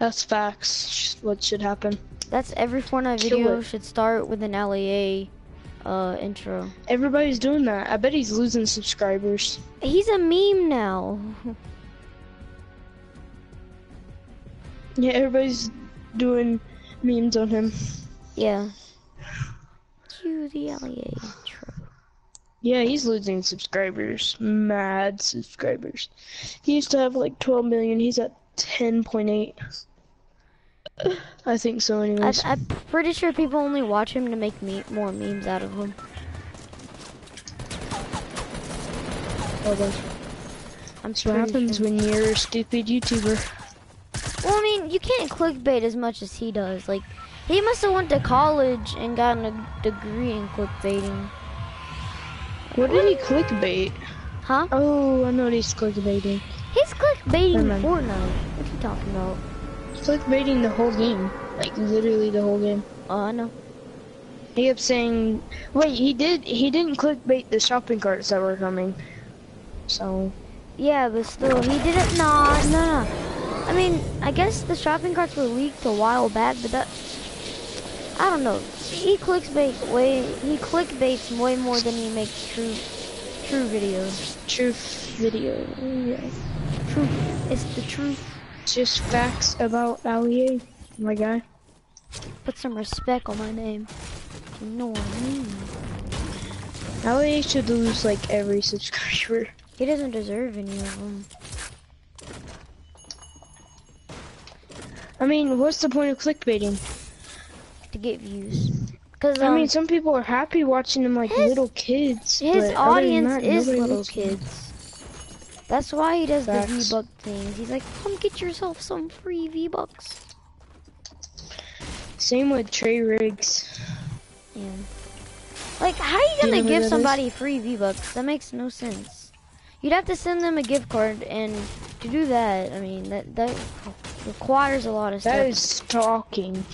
That's facts. What should happen? That's every Fortnite Kill video it. should start with an Ali-A uh, intro. Everybody's doing that. I bet he's losing subscribers. He's a meme now. Yeah, everybody's doing memes on him. yeah. Cue the Ali-A intro. Yeah, he's losing subscribers. Mad subscribers. He used to have like 12 million. He's at 10.8. I think so, I, anyways. I'm pretty sure people only watch him to make me more memes out of him. Oh, Hold on. I'm That's what happens sure. when you're a stupid YouTuber. Well, I mean, you can't clickbait as much as he does. Like, he must have went to college and gotten a degree in clickbaiting. What did he clickbait? Huh? Oh, I know what he's clickbaiting. He's clickbaiting. Fortnite. What are you talking about? Clickbaiting the whole game. Like, literally the whole game. Oh, I know. He kept saying, wait, he did, he didn't clickbait the shopping carts that were coming. So, Yeah, but still, he didn't. Nah, nah. I mean, I guess the shopping carts were leaked a while back, but that. I don't know. He clickbait way. He clickbaits way more than he makes true, true videos. truth video. Yeah. Truth. It's the truth. Just facts about Ali-A, my guy. Put some respect on my name. You know what I mean? Ali-A should lose like every subscriber. He doesn't deserve any of them. I mean, what's the point of clickbaiting? to get views. Cause I um, mean, some people are happy watching them like his- little kids. his audience that, is little kids. That's why he does the V Buck things. He's like, come get yourself some free V Bucks. Same with Trey Riggs. Yeah. Like, how are you gonna know give that is? somebody free V Bucks? That makes no sense. You'd have to send them a gift card, and to do that, I mean, that that requires a lot of stuff. is stalking.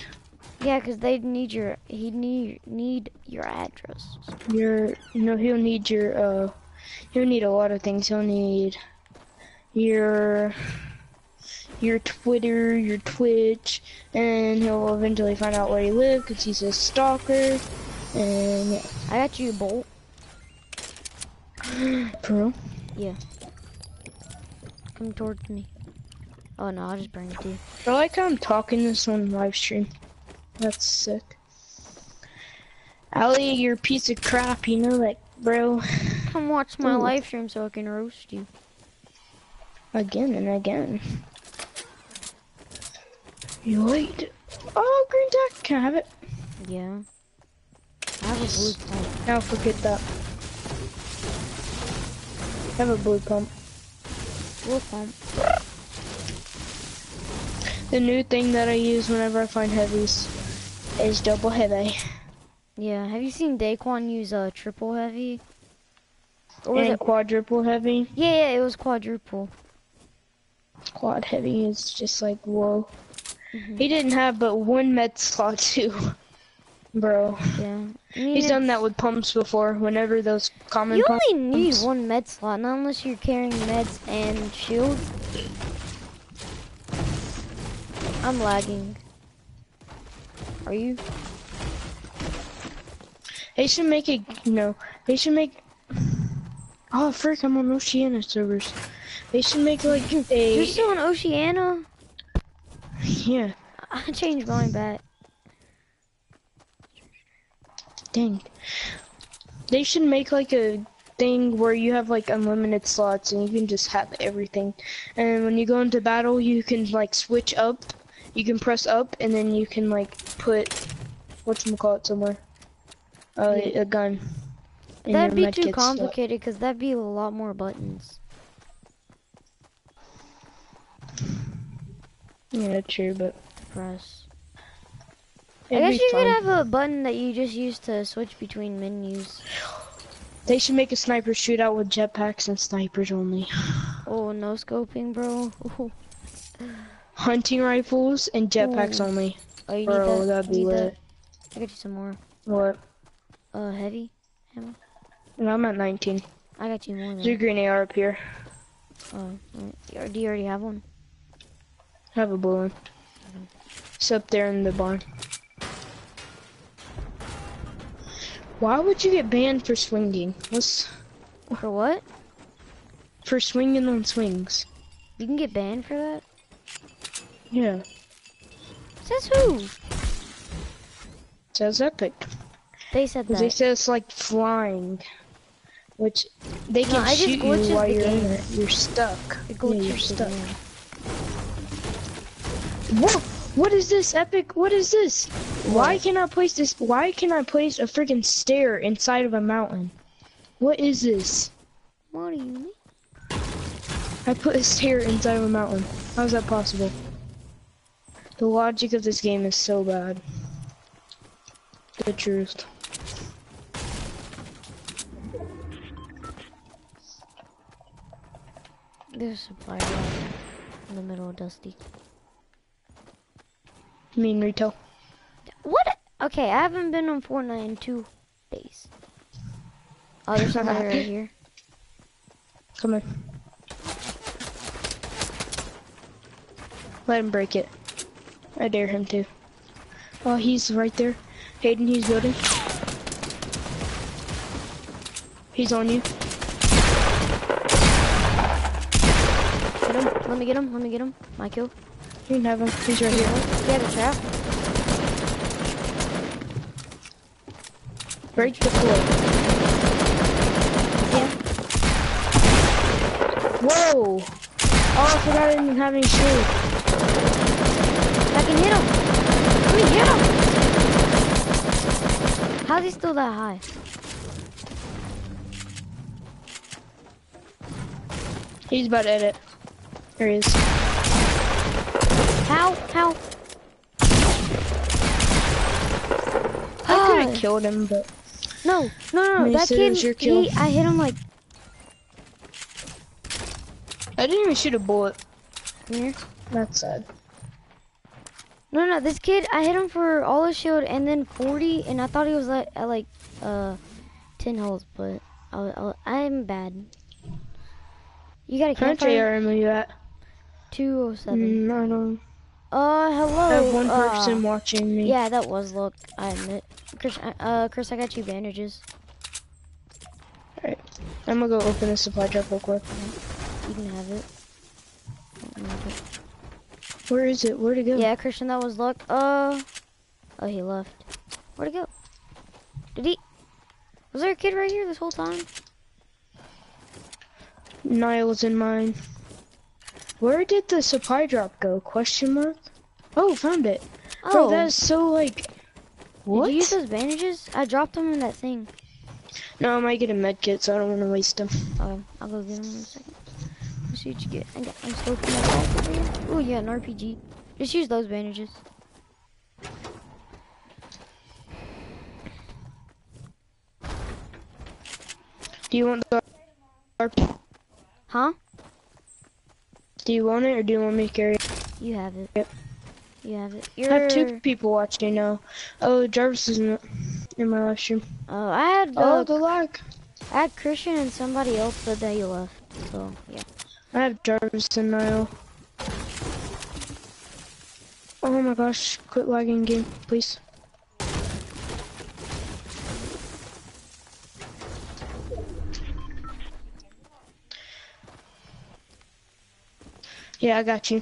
Yeah, because they need your he need need your address. Your, you know, he'll need your, uh, he'll need a lot of things. You'll need your, your Twitter, your Twitch, and he'll eventually find out where you live because he's a stalker. And yeah, I got you a bolt. for Yeah. Come towards me. Oh no, I'll just bring it to you. I like how I'm talking this on live stream. That's sick. Ali, you're a piece of crap. You know that, bro. Come watch my Ooh. live stream so I can roast you. Again and again. You wait. Oh, green tech. Can I have it? Yeah. I have a blue pump. Now forget that. I have a blue pump. Blue pump. The new thing that I use whenever I find heavies is double heavy. Yeah. Have you seen Daequan use a uh, triple heavy? Or was And it? quadruple heavy. Yeah, yeah, it was quadruple. Quad heavy is just like, whoa. Mhm. He didn't have but one med slot too. Bro. Yeah. I mean, He's done that with pumps before, whenever those common You only need one med slot, not unless you're carrying meds and shield. I'm lagging. Are you? They should make it, no, they should make. Oh, frick, I'm on Oceania servers. They should make like a... You're a. still in Oceania? Yeah, I changed mine back. dang. They should make like a thing where you have like unlimited slots and you can just have everything. And when you go into battle, you can like switch up. You can press up and then you can like put whatchamacallit somewhere. Uh, Yeah. a gun. That'd be too complicated because that'd be a lot more buttons. Yeah, true, but Press. it'd I guess you fun. could have a button that you just use to switch between menus. They should make a sniper shootout with jetpacks and snipers only. Oh, no scoping, bro. Hunting rifles and jetpacks only. Oh, you Bro, need that. that'd be lit. that. I got you some more. What? Uh, heavy. And I'm at 19. I got you more There's a green AR up here. Oh. Do you already have one? I have a blue one. It's up there in the barn. Why would you get banned for swinging? What's For what? for swinging on swings? You can get banned for that? Yeah, Says who? says Epic. They said that. they said it's like flying, which they No, can just shoot you while you're in game. it. You're stuck. It Yeah, glitches you're stuck. Whoa! What is this, Epic? What is this? Why can I place this? Why can I place a freaking stair inside of a mountain? What is this? What do you mean? I put a stair inside of a mountain. How is that possible? The logic of this game is so bad. The truth. There's a supply in the middle of Dusty. I mean retail. What? Okay, I haven't been on Fortnite in two days. Oh, there's somebody right here. Come on. Let him break it. I dare him to. Oh, he's right there. Hayden, he's building. He's on you. Let me get him. Let me get him. My kill. You can have him. He's right here. Yeah, the trap. Break the floor. Yeah. Whoa! Oh, I forgot I didn't have any shield. I can hit him. Let me hit him. How's he still that high? He's about to edit. There he is. How? How? I could have Ah, killed him, but No, no, no, no. That said it was kid, your kill. he, I hit him like, I didn't even shoot a bullet. come here. That's sad. No, no, this kid, I hit him for all his shield and then 40, and I thought he was like, at like, uh, 10 health, but I, I, I'm bad. You got a How much campfire? AR are you at? 207. Mm, I don't. Uh, hello. I have one uh, person watching me. Yeah, that was look. I admit. Chris, uh, Chris, I got you bandages. Alright. I'm gonna go open the supply drop real quick. You can have it. It. Where is it? Where'd it go? Yeah, Christian, that was luck. Uh, oh, he left. Where'd he go? Did he? Was there a kid right here this whole time? Niles in mine. Where did the supply drop go? Question mark? Oh, found it. Bro, Oh, that is so like. What? did you use those bandages? I dropped them in that thing. No, I might get a med kit, so I don't want to waste them. Um, I'll go get them in a second. Let's see what you get. I got, I'm ball. Oh yeah, an RPG. Just use those bandages. Do you want the? Huh? Do you want it, or do you want me to carry it? You have it. Yep. You have it. I have two people watching now. Oh, Jarvis is in, in my live stream. Oh, I had. Oh, Uh, the lag. I had Christian and somebody else, but they left. So yeah. I have Jarvis and Niall. Oh my gosh, quit lagging game, please. Yeah, I got you.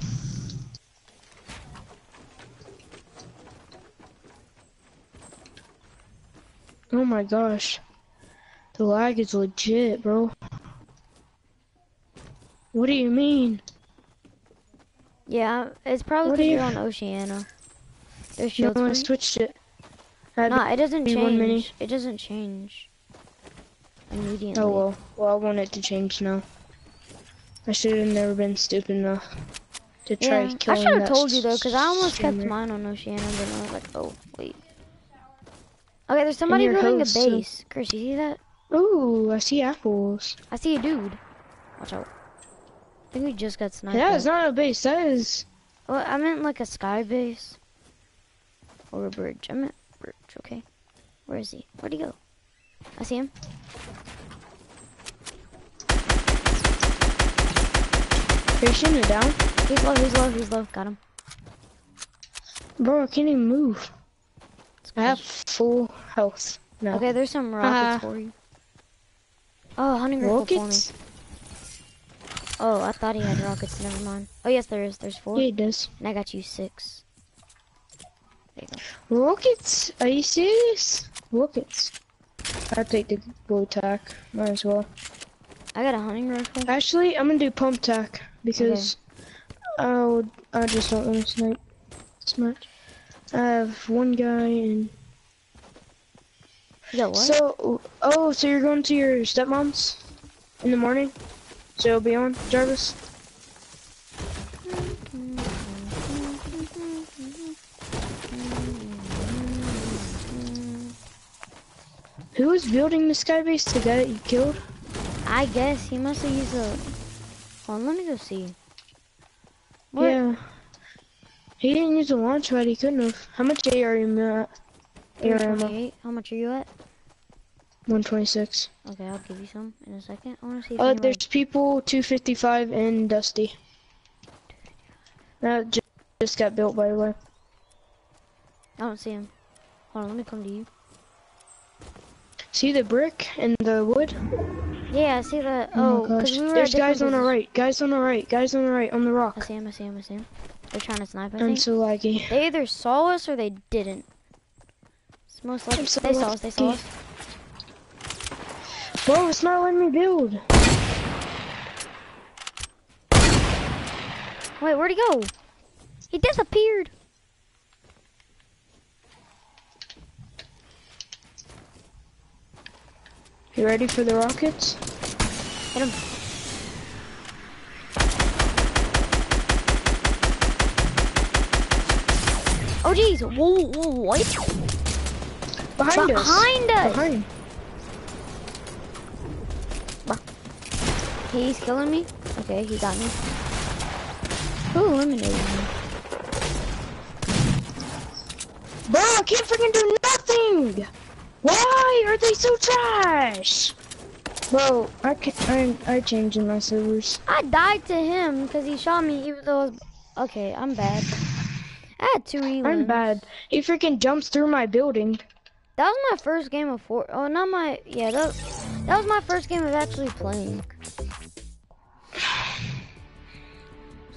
Oh my gosh. The lag is legit, bro. What do you mean? Yeah, it's probably because you're on Oceania. No. I you. switched it. I Nah, it doesn't be one mini. change. It doesn't change immediately. Oh well, well I want it to change now. I should have never been stupid enough to try Yeah, I killing should have told you though, because I almost kept mine on Oceania, but I was like, oh wait. Okay, there's somebody building a host, so- base. Chris, you see that? Ooh, I see apples. I see a dude. Watch out. I think we just got sniped. Yeah, it's not a base. That is. Well, I meant like a sky base. Or a bridge. I meant bridge, okay. Where is he? Where'd he go? I see him. Are you shooting it down? He's low, he's low, he's low. Got him. Bro, I can't even move. I have full health now. Okay, there's some rockets Uh, for you. Oh, hunting rifle for me. Oh, I thought he had rockets. Never mind. Oh yes, there is. There's four, Yeah, it does. and I got you six. You. Rockets? Are you serious? Rockets. I'll take the blue tack. Might as well. I got a hunting rifle. Actually, I'm gonna do pump tack because I would, oh, I just don't want to snipe as much. I have one guy and got what? so oh so you're going to your stepmom's in the morning? So be on Jarvis. Who was building the sky base? The guy that you killed? I guess he must have used a. Hold on, let me go see. What? Yeah. He didn't use a launch pad. He couldn't have. How much AR are you at? AR How much are you at? 126. Okay, I'll give you some in a second. I want to see if Uh, there's people 255 and Dusty. That ju- just got built, by the way. I don't see him. Hold on, let me come to you. See the brick and the wood? Yeah, I see that. Oh, Oh, gosh. we were There's guys on the right. Guys on the right. Guys on the right. On the rock. I see him, I see him, I see him. They're trying to snipe, I I'm think. so laggy. They either saw us or they didn't. It's most likely. So they saw us, they saw us. Bro, it's not letting me build. Wait, where'd he go? He disappeared. You ready for the rockets? Hit him. Oh jeez, whoa, whoa, what? Behind us. Behind us! Behind. He's killing me? Okay, he got me. Who eliminated me? Bro, I can't freaking do nothing! Why are they so trash? Bro, I can I I changed in my servers. I died to him because he shot me even though I was... Okay, I'm bad. I had two elims. I'm bad. He freaking jumps through my building. That was my first game of four. Oh, not my. Yeah, that, that was my first game of actually playing.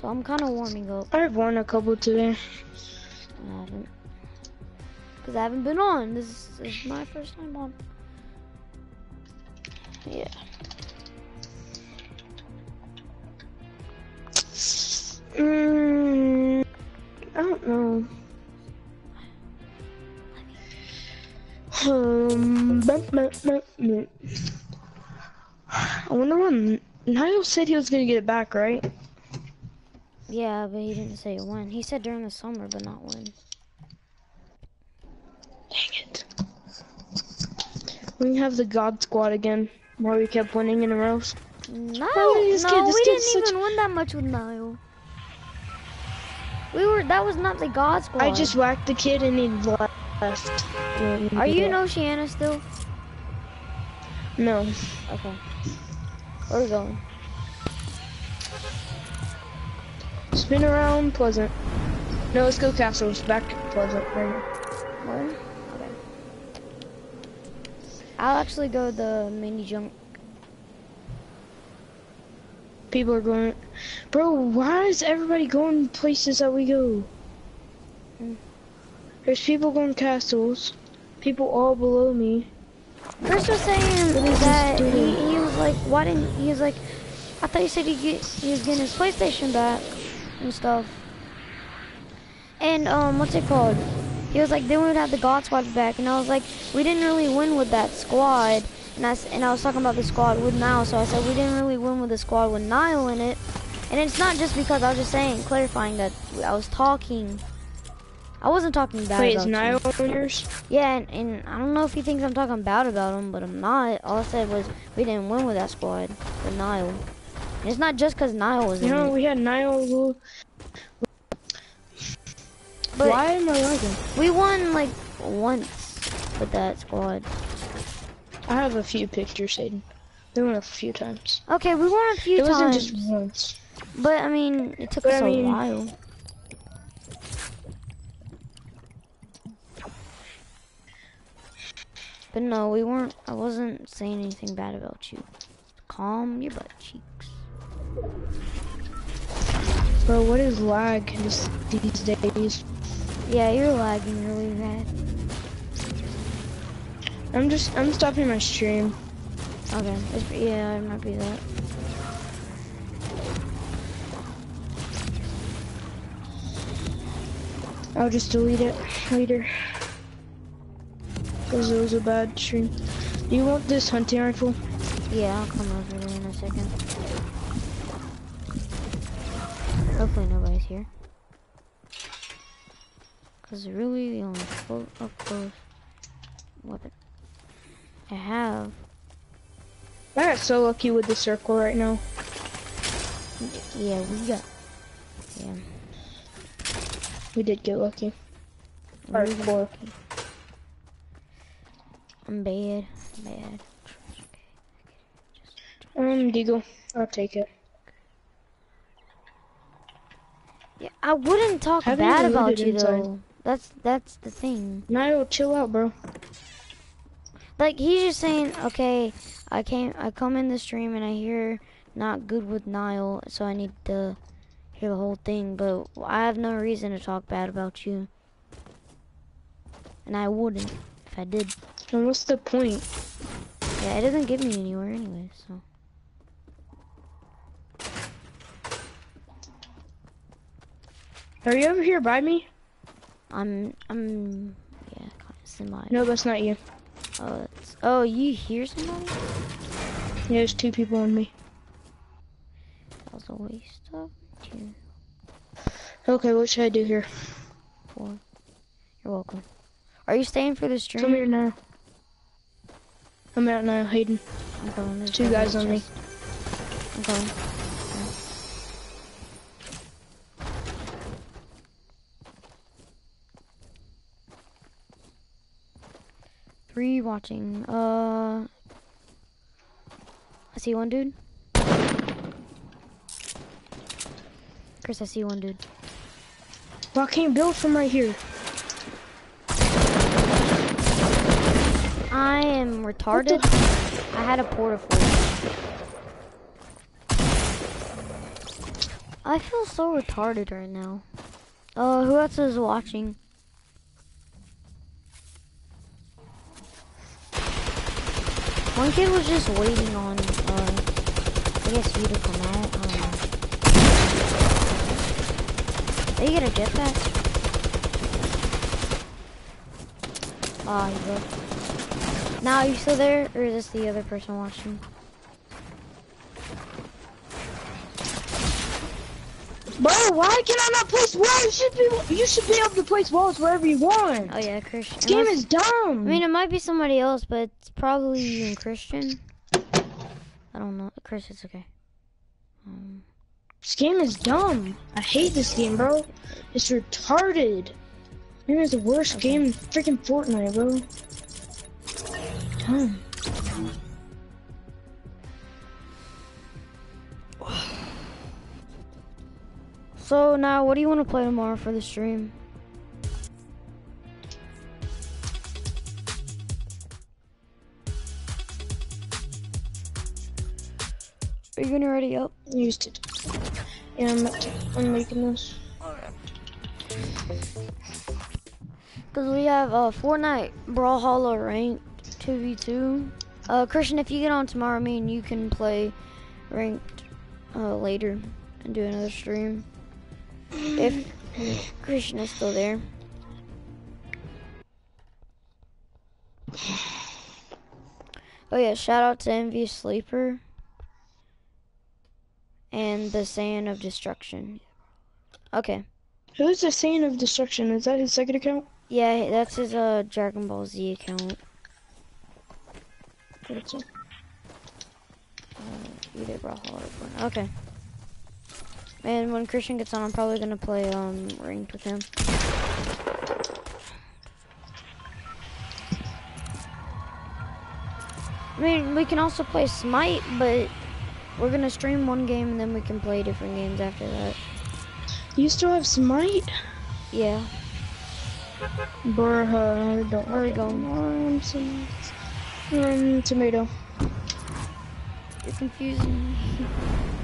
So I'm kind of warming up. I've won a couple today. I haven't. Because I haven't been on. This is my first time on. Yeah. Mm, I don't know. Um. I wonder when Niall said he was gonna get it back, right? Yeah, but he didn't say when. He said during the summer, but not when. Dang it. We can have the God Squad again, where we kept winning in a row. No, this no, kid- this we didn't such- even win that much with Niall. We were. That was not the God Squad. I just whacked the kid and he left. Are you in Oceania still? No. Okay. Where are we going? Spin around Pleasant. No, let's go castles. Back Pleasant. Right. Where? I'll actually go the mini junk. People are going. Bro, why is everybody going places that we go? Mm. There's people going castles. People all below me. Chris was saying that he, he was like, why didn't he was like, I thought he said he get he was getting his PlayStation back and stuff. And um, what's it called? He was like, then we would have the God Squad back, and I was like, we didn't really win with that squad. And I and I was talking about the squad with Niall, so I said we didn't really win with the squad with Niall in it. And it's not just because I was just saying, clarifying that I was talking. I wasn't talking bad Wait, about is you. Niall winners? Yeah, and, and I don't know if he thinks I'm talking bad about him, but I'm not. All I said was we didn't win with that squad, with Niall. And it's not just because Niall was You know, we had Niall. But Why am I lagging? We won like once with that squad. I have a few pictures, Aiden. We won a few times. Okay, we won a few it times. It wasn't just once. But I mean, it took but, us mean, a while. But no, we weren't. I wasn't saying anything bad about you. Calm your butt cheeks. Bro, what is lag these days? Yeah, you're lagging really bad. I'm just, I'm stopping my stream. Okay, it's, yeah, it might be that. I'll just delete it later. Cause it was a bad stream. Do you want this hunting rifle? Yeah, I'll come over there in a second. Hopefully nobody's here. Cause really the only clo up close weapon I have. I got so lucky with the circle right now. Yeah, we got. Yeah. We did get lucky. we got Hardcore. lucky. I'm bad. Bad. Um, Deagle, I'll take it. Yeah, I wouldn't talk Haven't bad about you inside. though. That's that's the thing. Niall, chill out, bro. Like he's just saying, okay, I came, I come in the stream and I hear not good with Niall, so I need to hear the whole thing. But I have no reason to talk bad about you, and I wouldn't if I did. And what's the point? Yeah, it doesn't get me anywhere anyway. So Are you over here by me? I'm, I'm, yeah, kind of semi. No, that's not you. Oh, that's, oh, you hear somebody? Yeah, there's two people on me. That was a waste of two, Okay, what should I do here? four. You're welcome. Are you staying for the stream? Come here now. I'm out now, Hayden. I'm going. There's Two guys on me. I'm going. Three watching. Uh, I see one dude. Chris, I see one dude. Well, I can't build from right here. I am retarded. I had a porta for I feel so retarded right now. Uh, who else is watching? One kid was just waiting on, uh, I guess you to come out. I don't know. Did you gonna get a jetpack? Ah, you go. Now, are you still there, or is this the other person watching? Bro, why can I not place walls? You should be, you should be able to place walls wherever you want. Oh yeah, Christian. This game is dumb. I mean, it might be somebody else, but it's probably you and Christian. I don't know. Chris, it's okay. Um, this game is dumb. I hate this game, bro. It's retarded. Maybe it's the worst Okay. game in freaking Fortnite, bro. Dumb. So now, what do you want to play tomorrow for the stream? Are you gonna ready up? Used it. Yeah, I'm, I'm making this. Cause we have uh, Fortnite Brawlhalla ranked 2v2. Uh, Christian, if you get on tomorrow, me and you can play ranked uh, later and do another stream. If is still there. Oh yeah, shout out to Envious Sleeper and the Sand of Destruction. Okay. Who's the Saint of Destruction? Is that his second account? Yeah, that's his uh Dragon Ball Z account. It. You did Brawlhalla before. Okay. And when Christian gets on, I'm probably gonna play um ranked with him. I mean, we can also play Smite, but we're gonna stream one game and then we can play different games after that. You still have Smite? Yeah. Bruh, I don't like going? I'm so- Um, tomato. You're confusing me.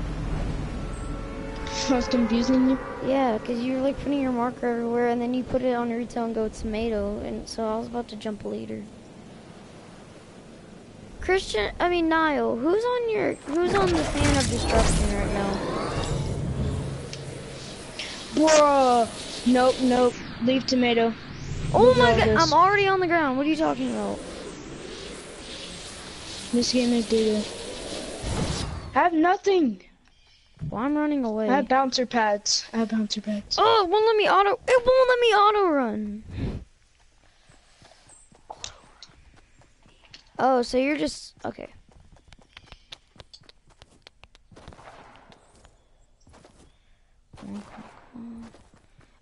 I was confusing you. yeah, because you're like putting your marker everywhere and then you put it on your retail and go tomato. And so I was about to jump a leader. Christian, I mean Niall, who's on your, who's on the fan of destruction right now? Bruh. Nope, nope. Leave tomato. Oh at my god, this. I'm already on the ground. What are you talking about? This game is doo I have nothing. Well, I'm running away. I have bouncer pads. I have bouncer pads. Oh, it won't let me auto. It won't let me auto run. Oh, so you're just okay.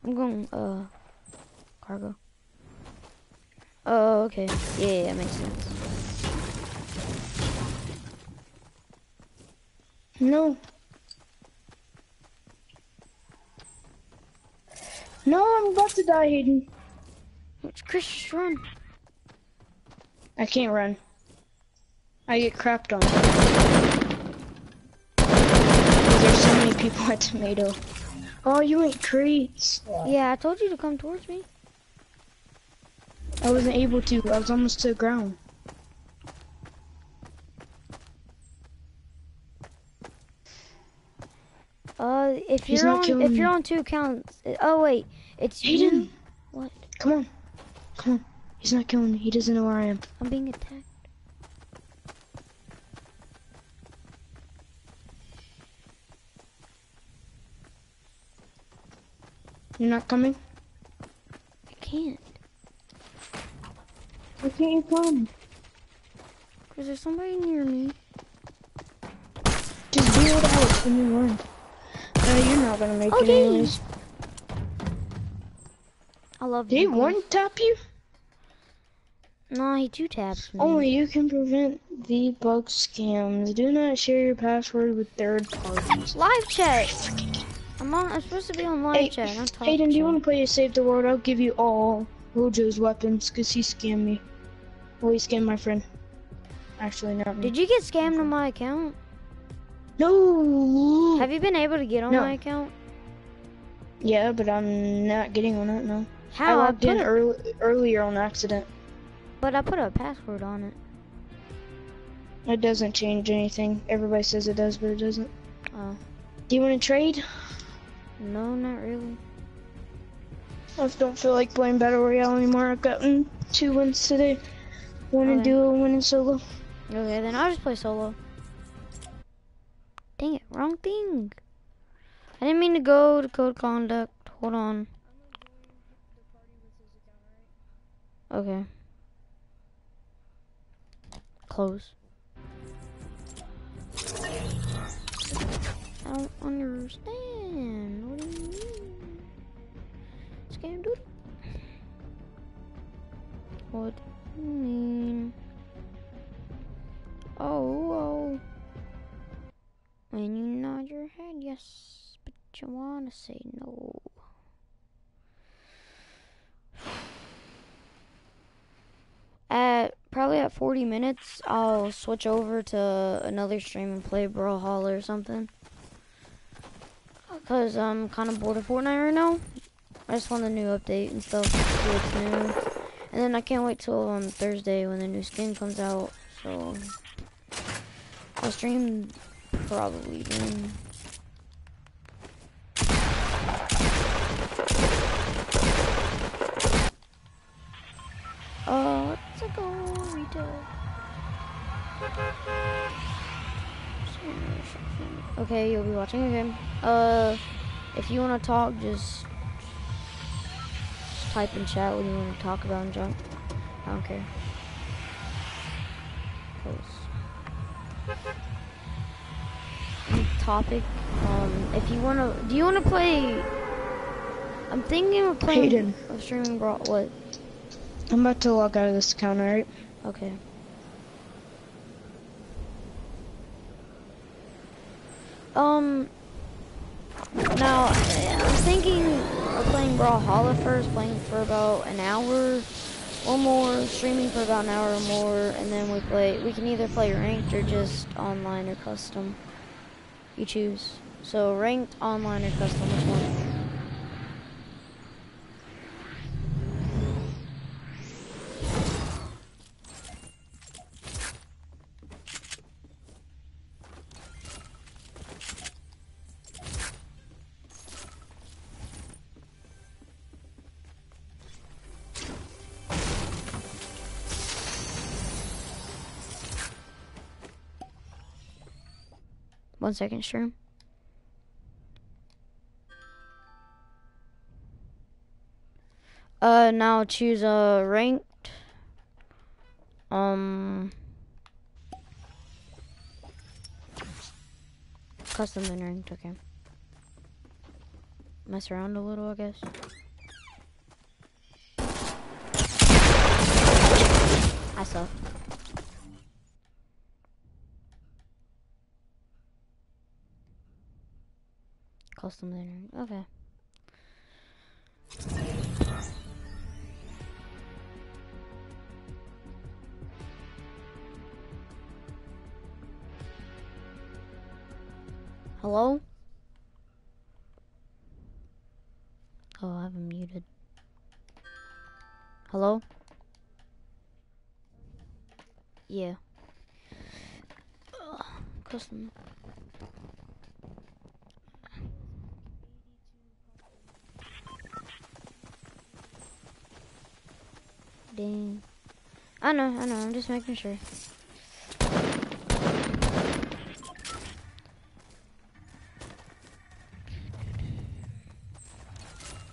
I'm going uh cargo. Oh, okay. Yeah, yeah, that makes sense. No. No, I'm about to die, Hayden. It's Chris, just run. I can't run. I get crapped on. There's so many people at tomato. Oh, you ain't crates. Yeah, I told you to come towards me. I wasn't able to. I was almost to the ground. Uh, if He's you're on, if you're on two accounts, oh wait, it's Hayden, you. What? come on. Come on. He's not killing me. He doesn't know where I am. I'm being attacked. You're not coming? I can't. Why can't you come? Cause there's somebody near me. Just deal it out when you run. No, you're not gonna make oh, it Okay. anyways. I love Did he you. one tap you? No, he two taps me. Only you can prevent the bug scams. Do not share your password with third parties. live chat. I'm on. I'm supposed to be on live Hey, chat. Not talk Hayden, do you chat. want to play a Save the World? I'll give you all Rojo's weapons because he scammed me. Well, he scammed my friend. Actually, not me. Did you get scammed on my account? No! Have you been able to get on No. my account? Yeah, but I'm not getting on it, no. I How? I logged put in a- early, earlier on accident. but I put a password on it. It doesn't change anything. Everybody says it does, but it doesn't. Oh, Do you want to trade? no, not really. I just don't feel like playing Battle Royale anymore. I've gotten two wins today. One in Okay. duo, one in solo. Okay, then I'll just play solo. Wrong thing. I didn't mean to go to code conduct. Hold on. Okay. Close. I don't understand. What do you mean? Scam doodle. What do you mean? When you nod your head, yes, but you wanna say no. At probably at 40 minutes, I'll switch over to another stream and play Brawlhalla or something. Cause I'm kind of bored of Fortnite right now. I just want the new update and stuff. See what's new. And then I can't wait till um, Thursday when the new skin comes out. So I'll stream probably then. Uh, let's go. Okay, you'll be watching again. Uh, if you want to talk, just, just type in chat what you want to talk about and jump. I don't care. Close. Topic. Um, if you want to, do you want to play? I'm thinking of playing. Hayden. Of streaming brawl. What? I'm about to log out of this account, alright? Okay. Um. Now, I'm thinking of playing Brawlhalla first, playing for about an hour, or more, streaming for about an hour or more, and then we play. We can either play ranked or just online or custom. You choose. So ranked, online, or custom. Which one? One second, stream. Uh, now choose a ranked. Um, custom and ranked. Okay. Mess around a little, I guess. I suck. Custom later. Okay. Hello? Oh, I have him muted. Hello? Yeah. Ugh, custom. Dang. I know, I know, I'm just making sure.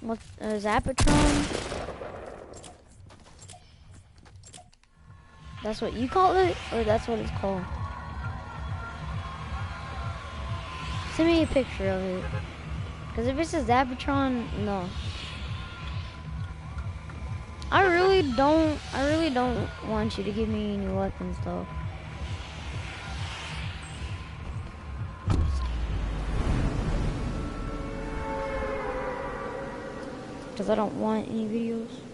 What, uh, Zapatron? That's what you call it, or that's what it's called? Send me a picture of it. Because if it's a Zapatron, no. Don't, I really don't want you to give me any weapons though. Because I don't want any videos.